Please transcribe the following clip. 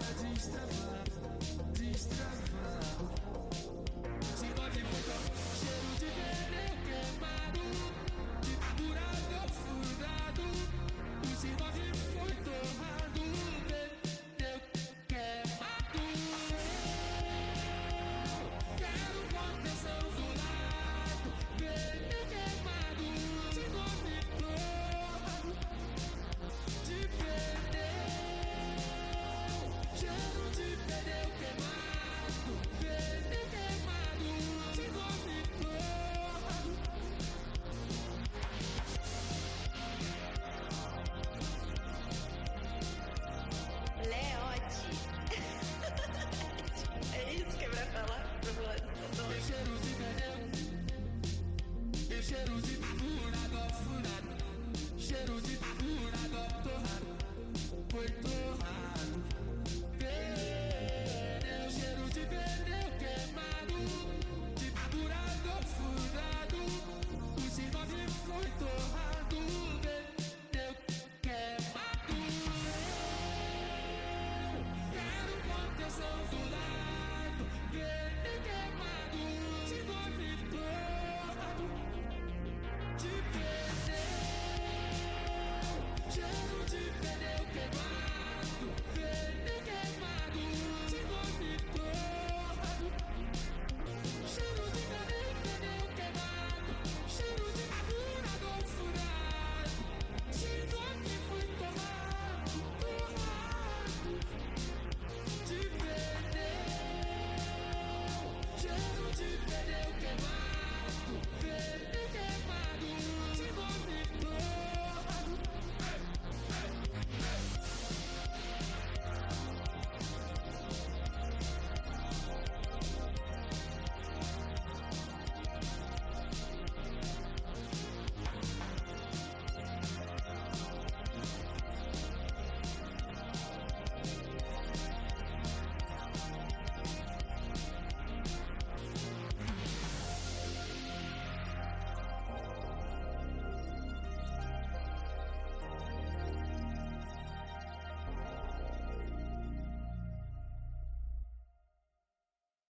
fuzil Bye.